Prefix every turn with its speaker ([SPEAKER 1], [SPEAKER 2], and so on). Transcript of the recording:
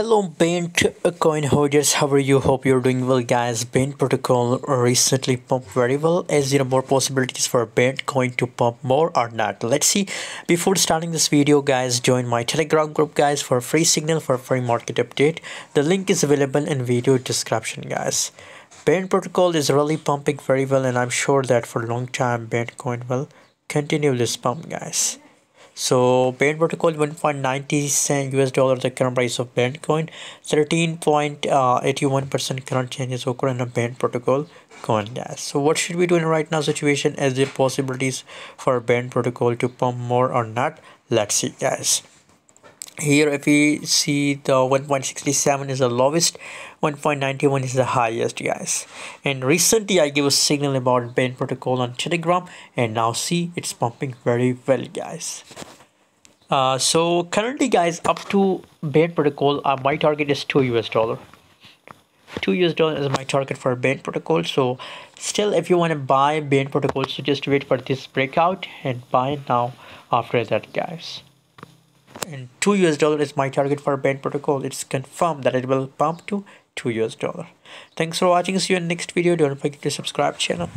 [SPEAKER 1] Hello Band coin holders, how are you? Hope you're doing well guys. Band protocol recently pumped very well you know more possibilities for Band coin to pump more or not. Let's see. Before starting this video guys, join my telegram group guys for free signal for free market update. The link is available in video description guys. Band protocol is really pumping very well and I'm sure that for a long time Band coin will continue this pump guys so Band protocol 1.90 cent US dollar the current price of Band coin 13.81 percent current changes occur in a Band protocol coin guys so what should we do in right now situation? As the possibilities for Band protocol to pump more or not? Let's see guys here if we see the 1.67 is the lowest 1.91 is the highest guys. And recently i gave a signal about Band protocol on telegram and now see it's pumping very well guys. Uh, so currently guys up to Band protocol uh, my target is 2 us dollar. 2 us dollar is my target for Band protocol so still if you want to buy Band protocol so just wait for this breakout and buy now after that guys and 2 US dollar is my target for Band protocol. It's confirmed that it will pump to 2 US dollar. Thanks for watching. See you in next video. Don't forget to subscribe channel.